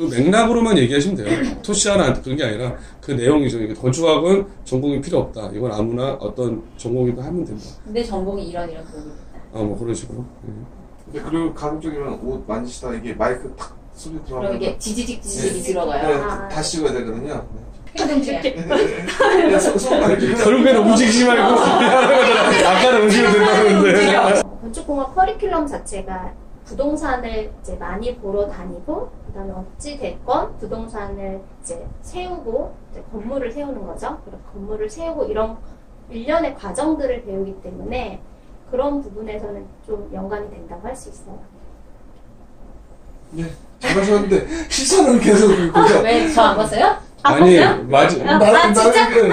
그 맥락으로만 얘기하시면 돼요. 토시 하나 그런 게 아니라 그 내용이죠. 이게 건축학은 전공이 필요 없다. 이건 아무나 어떤 전공이도 하면 된다. 근데 전공이 이런 이런 부분이다. 아, 뭐 그런 식으로. 예. 근데 그리고 가급적이면 옷 만지시다 이게 마이크 탁 소리 그럼 들어가면 이게 지지직 지지직이 네, 들어가요. 아. 다 씌워야 되거든요. 네, 이렇게 결국에는 움직이지 말고. 아까는 움직이면 된다는데. 어, 건축공학 커리큘럼 자체가 부동산을 이제 많이 보러 다니고 그다음에 어찌 됐건 부동산을 이제 세우고 이제 건물을 세우는 거죠. 그리고 건물을 세우고 이런 일련의 과정들을 배우기 때문에 그런 부분에서는 좀 연관이 된다고 할 수 있어요. 네, 잘하셨는데 시선은 계속 그죠. 왜 저 안 봤어요? 아, 아니, 봤어요? 맞아. 아, 아, 진짜? 나는